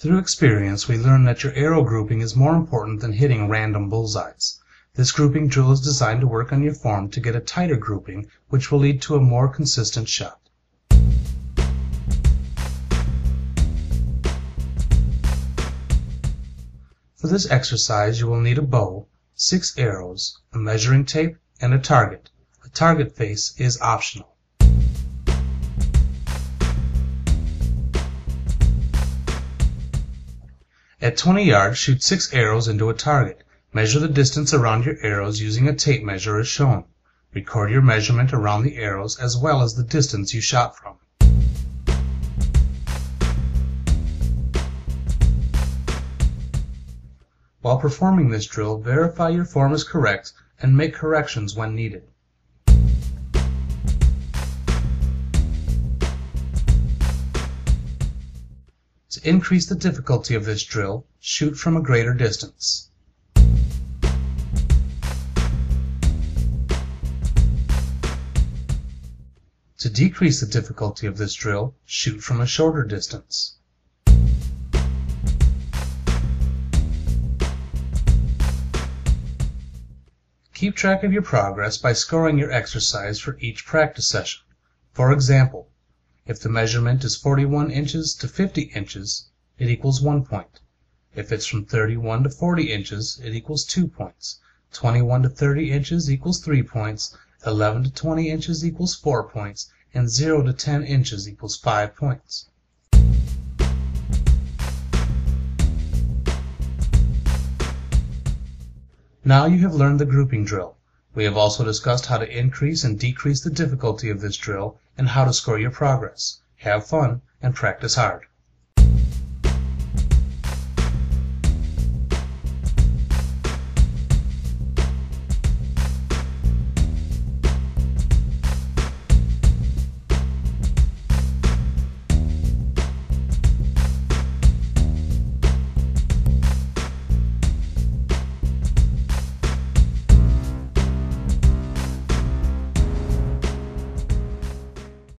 Through experience we learned that your arrow grouping is more important than hitting random bullseyes. This grouping drill is designed to work on your form to get a tighter grouping which will lead to a more consistent shot. For this exercise you will need a bow, six arrows, a measuring tape, and a target. A target face is optional. At 20 yards shoot six arrows into a target. Measure the distance around your arrows using a tape measure as shown. Record your measurement around the arrows as well as the distance you shot from. While performing this drill, verify your form is correct and make corrections when needed. To increase the difficulty of this drill, shoot from a greater distance. To decrease the difficulty of this drill, shoot from a shorter distance. Keep track of your progress by scoring your exercise for each practice session. For example, if the measurement is 41 inches to 50 inches, it equals 1 point. If it's from 31 to 40 inches, it equals 2 points. 21 to 30 inches equals 3 points. 11 to 20 inches equals 4 points. And 0 to 10 inches equals 5 points. Now you have learned the grouping drill. We have also discussed how to increase and decrease the difficulty of this drill and how to score your progress. Have fun and practice hard.